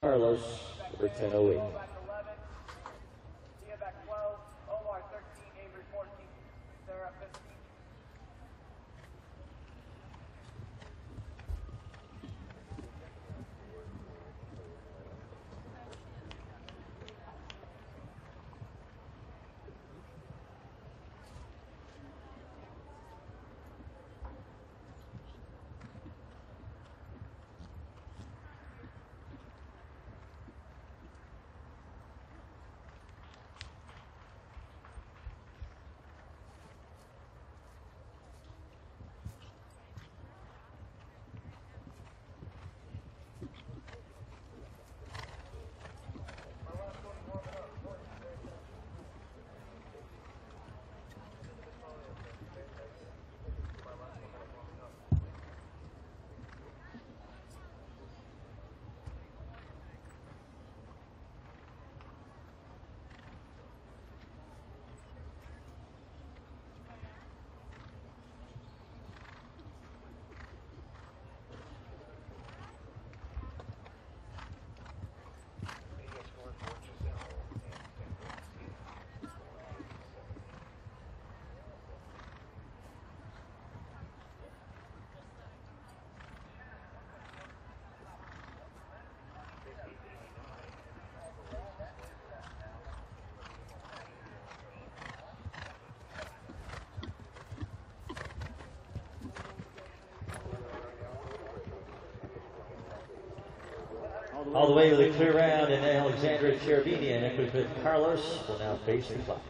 Carlos, number All the way to the clear round, and Alexandra Cherubini and EquiFit Carlos will now face the clock.